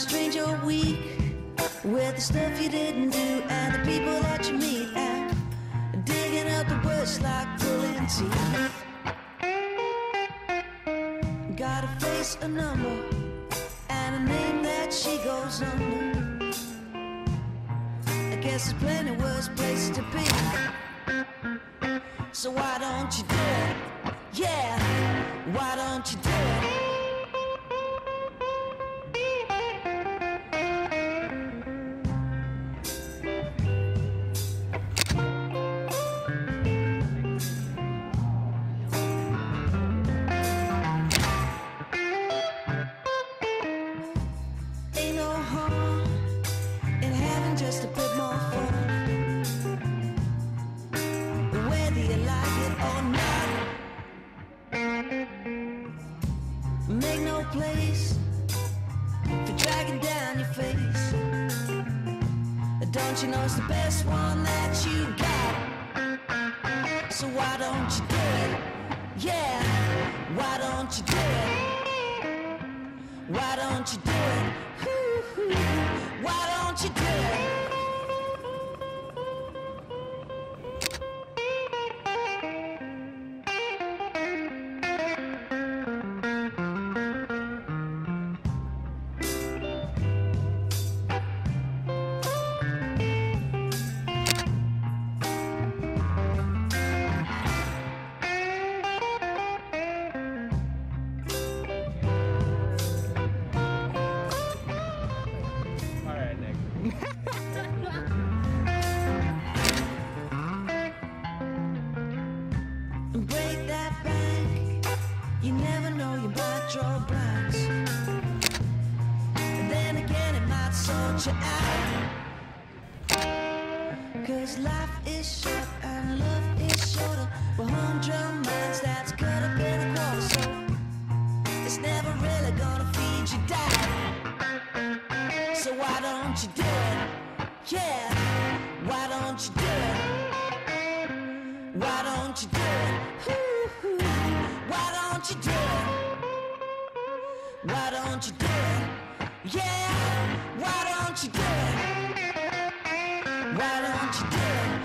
stranger week with the stuff you didn't do and the people that you meet and digging up the worst like pulling teeth. Gotta face a number and a name that she goes under. I guess there's plenty worse places to be. So why don't you do it? Yeah, why don't you do it? You know it's the best one that you got? So why don't you do it? Yeah, why don't you do it? Why don't you do it? Cause life is short and love is shorter. We're humdrum minds. So it's never really gonna feed. So why don't you do it? Yeah, why don't you do it? Why don't you do it? Why don't you do it? Why don't you do it? Yeah, you do it? Why don't you do?